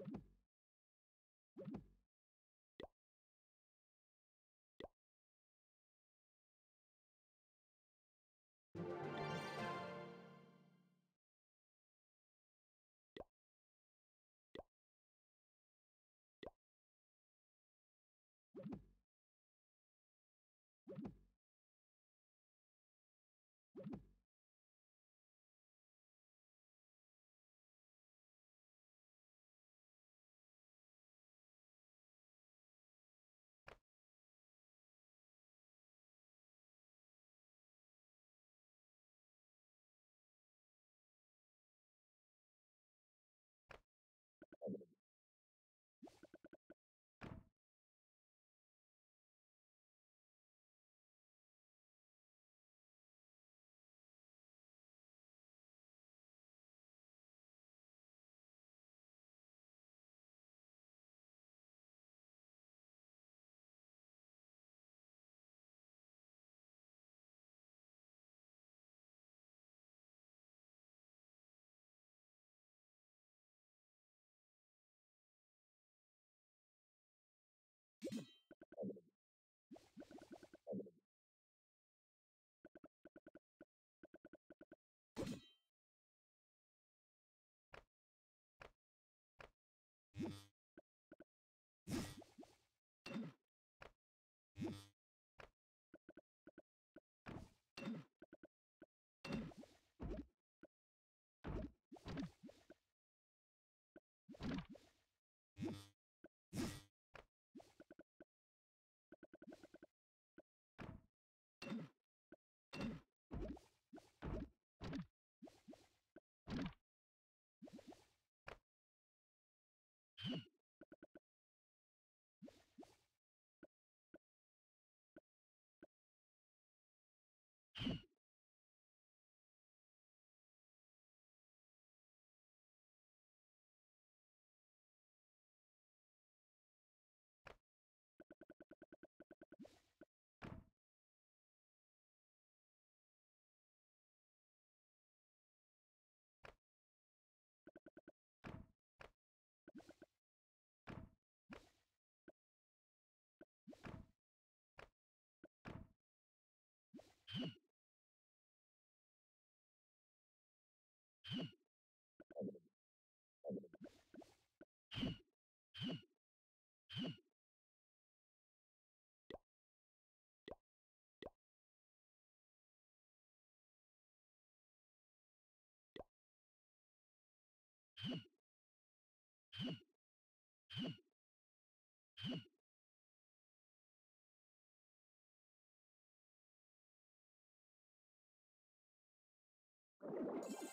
Thank you. you